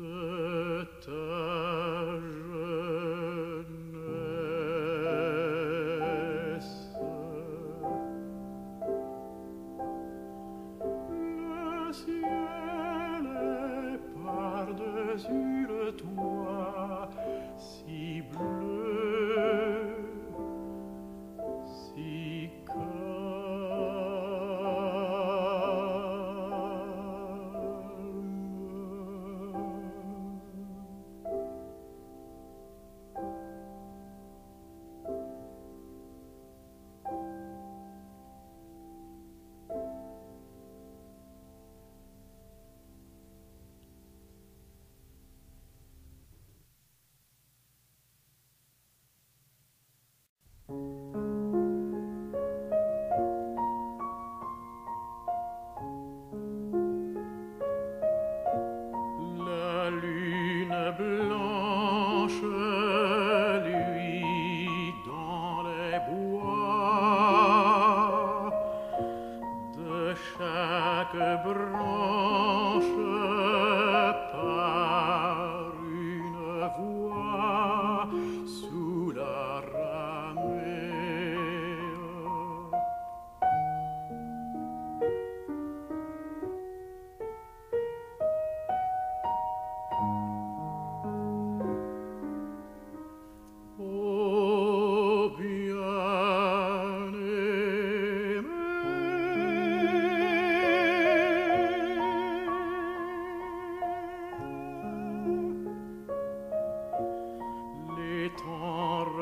the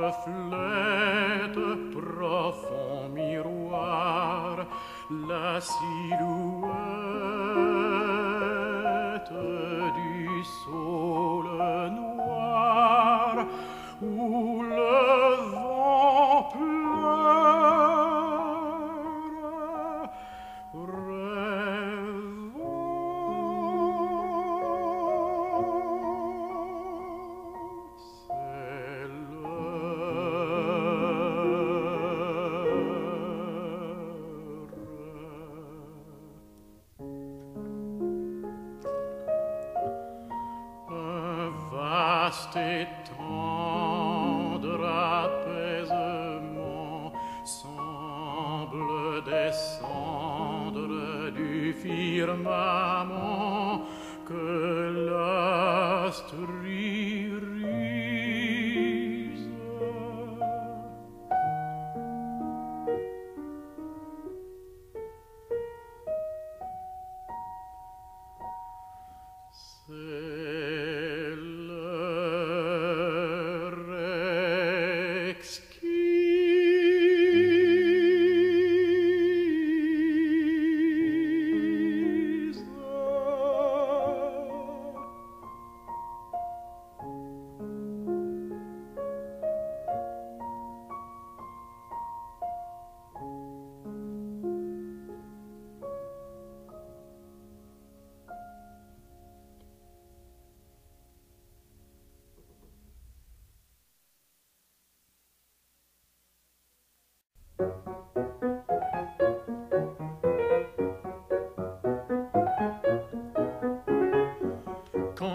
temps reflètent, profond miroir, la silhouette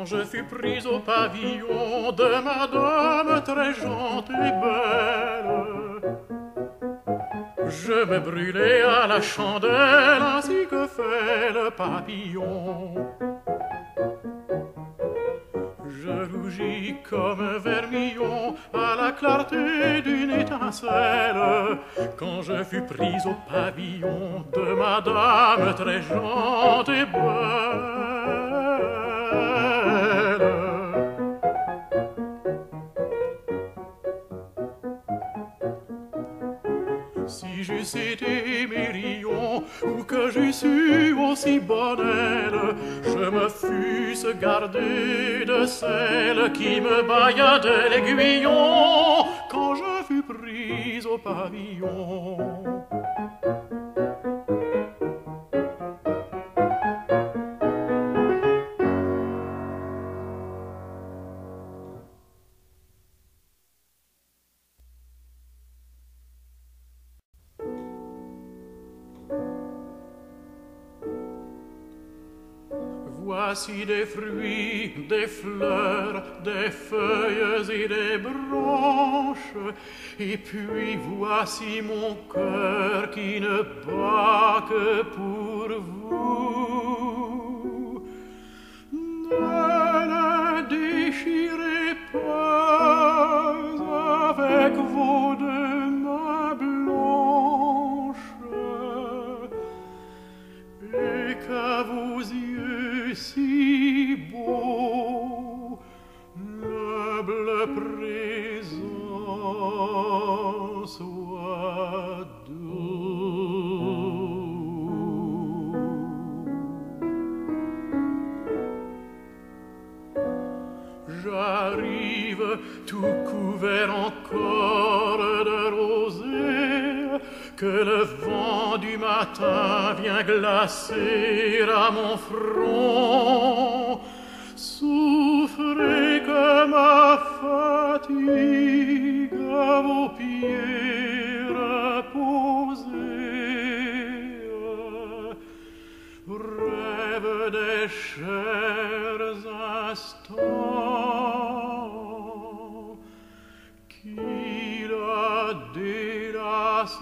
quand je fus prise au pavillon de madame très gentille et belle. Je me brûlais à la chandelle ainsi que fait le papillon. Je rougis comme un vermillon à la clarté d'une étincelle quand je fus prise au pavillon de madame très gentille et belle. J'eusse été Mérion ou que j'eusse eu aussi bonnelle, je me fusse gardé de celle qui me bailla de l'aiguillon quand je fus prise au pavillon. Des fruits, des fleurs, des feuilles et des branches, et puis voici mon cœur qui ne bat que pour vous. Ne le déchirez pas avec vos deux mains blanches, et que vos yeux si beaux le bleu présent soit. J'arrive tout couvert encore matin vient glacer à mon front. Souffrez que ma fatigue à vos pieds reposée rêve des chers instants qui la délasseront.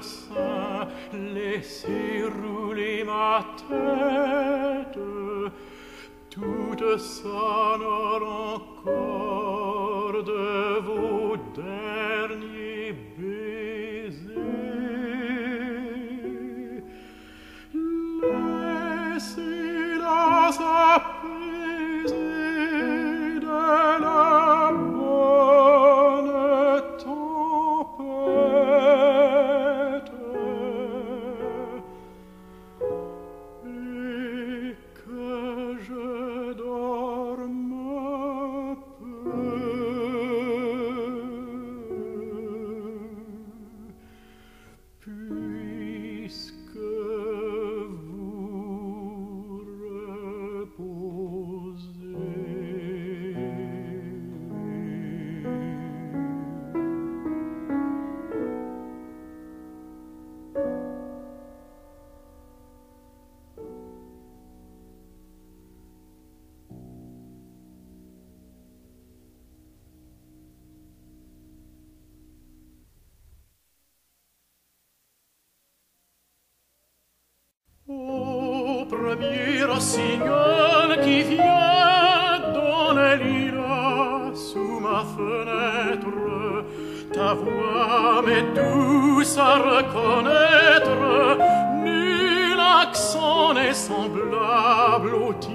sein, laissez rouler ma tête, toute sonore encore. Premier qui vient dans les lilas sous ma fenêtre, ta voix m'est douce à reconnaître, nul accent n'est semblable au tien.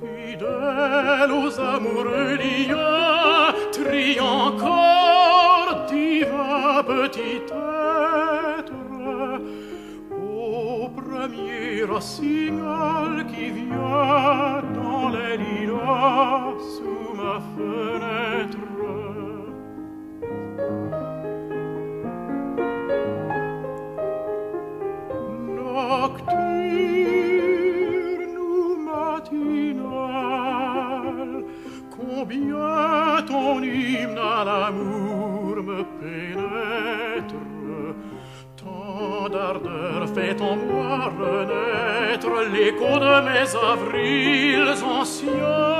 Fidèle aux amoureux le signal qui vient dans les lilas sous ma fenêtre. Nocturne ou matinale, combien ton hymne à l'amour me pénètre, tant d'ardeur fait en moi. L'écho de mes avrils anciens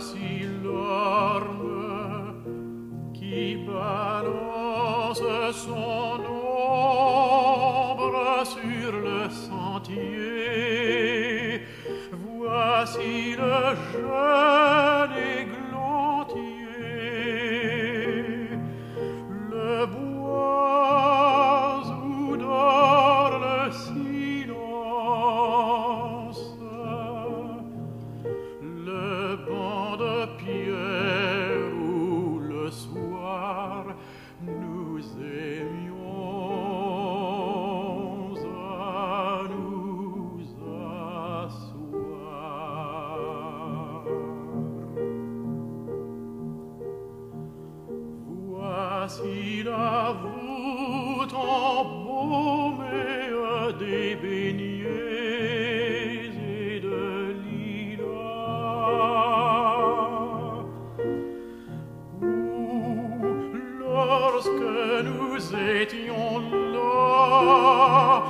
así. il avut embaumé des beignets de lilas. Où, lorsque nous étions là,